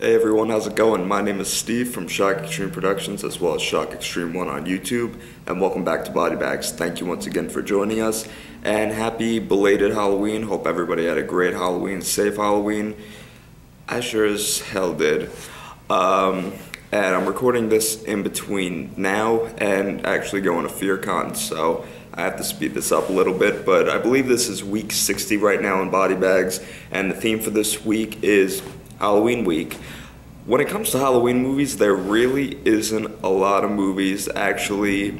Hey everyone, how's it going? My name is Steve from Shock Extreme Productions as well as Shock Extreme 1 on YouTube and welcome back to Body Bags. Thank you once again for joining us and happy belated Halloween. Hope everybody had a great Halloween, safe Halloween. I sure as hell did. Um, and I'm recording this in between now and actually going to FearCon, so I have to speed this up a little bit, but I believe this is week 60 right now in Body Bags, and the theme for this week is Halloween week. When it comes to Halloween movies, there really isn't a lot of movies actually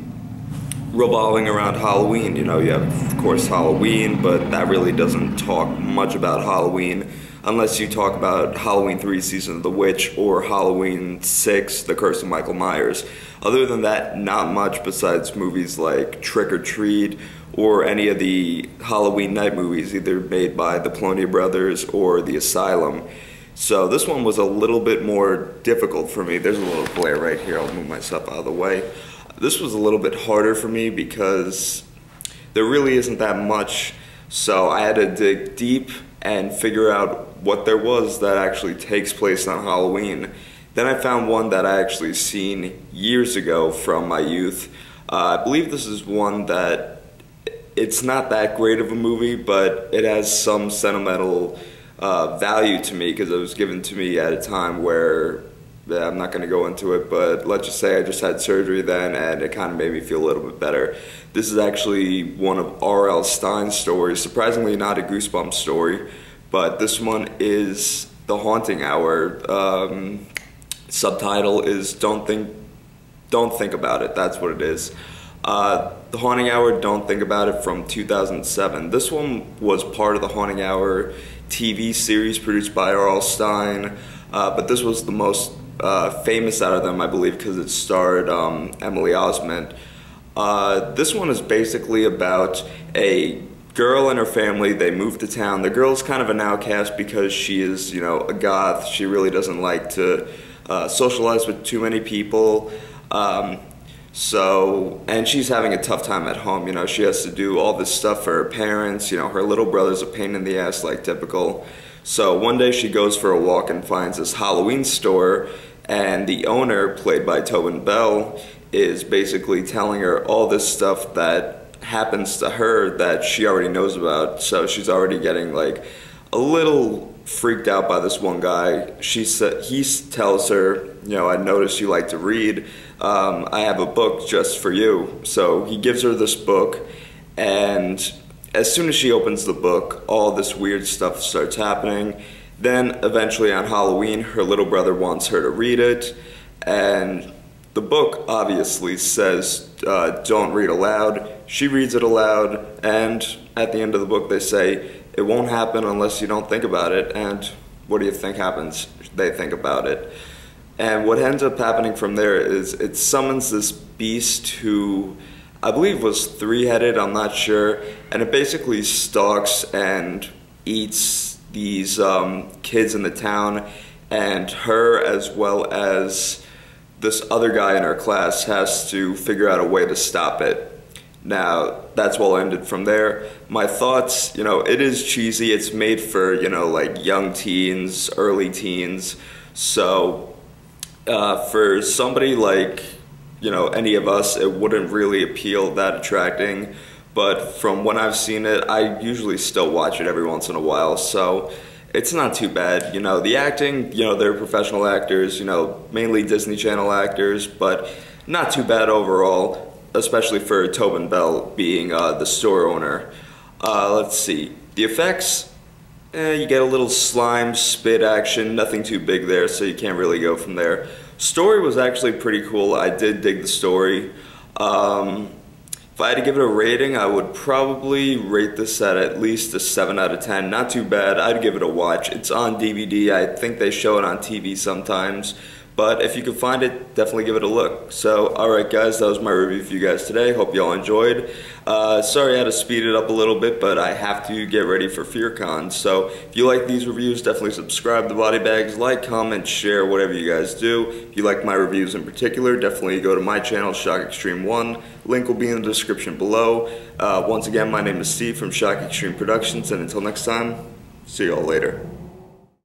revolving around Halloween. You know, you have, of course, Halloween, but that really doesn't talk much about Halloween unless you talk about Halloween 3 Season of the Witch or Halloween 6 The Curse of Michael Myers. Other than that, not much besides movies like Trick or Treat or any of the Halloween night movies, either made by the Polonia Brothers or The Asylum. So this one was a little bit more difficult for me. There's a little glare right here. I'll move myself out of the way. This was a little bit harder for me because there really isn't that much. So I had to dig deep and figure out what there was that actually takes place on Halloween. Then I found one that I actually seen years ago from my youth. Uh, I believe this is one that it's not that great of a movie, but it has some sentimental uh, value to me because it was given to me at a time where yeah, I'm not going to go into it, but let's just say I just had surgery then and it kind of made me feel a little bit better. This is actually one of R.L. Stine's stories, surprisingly not a Goosebumps story, but this one is The Haunting Hour. Um, subtitle is Don't Think, Don't Think About It, that's what it is. Uh, the Haunting Hour, Don't Think About It from 2007. This one was part of the Haunting Hour TV series produced by R.L. Stine, uh, but this was the most uh, famous out of them, I believe, because it starred um, Emily Osment. Uh, this one is basically about a girl and her family. They move to town. The girl's kind of an outcast because she is, you know, a goth. She really doesn't like to uh, socialize with too many people. Um, so, and she's having a tough time at home. You know, she has to do all this stuff for her parents. You know, her little brother's a pain in the ass, like typical. So one day she goes for a walk and finds this Halloween store, and the owner, played by Tobin Bell, is basically telling her all this stuff that happens to her that she already knows about. So she's already getting like a little freaked out by this one guy. She said he tells her, you know, I noticed you like to read. Um, I have a book just for you. So he gives her this book, and as soon as she opens the book, all this weird stuff starts happening. Then eventually on Halloween, her little brother wants her to read it, and the book obviously says uh, don't read aloud. She reads it aloud, and at the end of the book, they say it won't happen unless you don't think about it. And what do you think happens? They think about it. And what ends up happening from there is it summons this beast who I believe was three-headed, I'm not sure, and it basically stalks and eats these um, kids in the town and her as well as this other guy in her class has to figure out a way to stop it. Now, that's well ended from there. My thoughts, you know, it is cheesy. It's made for, you know, like young teens, early teens. So, uh, for somebody like, you know, any of us, it wouldn't really appeal that attracting. But from when I've seen it, I usually still watch it every once in a while. So, it's not too bad. You know, the acting, you know, they're professional actors, you know, mainly Disney Channel actors, but not too bad overall especially for Tobin Bell being uh, the store owner. Uh, let's see, the effects, eh, you get a little slime spit action, nothing too big there, so you can't really go from there. Story was actually pretty cool. I did dig the story. Um, if I had to give it a rating, I would probably rate this at at least a 7 out of 10. Not too bad. I'd give it a watch. It's on DVD. I think they show it on TV sometimes. But if you can find it, definitely give it a look. So, alright guys, that was my review for you guys today. Hope you all enjoyed. Uh, sorry I had to speed it up a little bit, but I have to get ready for FearCon. So, if you like these reviews, definitely subscribe to Body Bags, like, comment, share, whatever you guys do. If you like my reviews in particular, definitely go to my channel, Shock Extreme 1. Link will be in the description below. Uh, once again, my name is Steve from Shock Extreme Productions, and until next time, see you all later.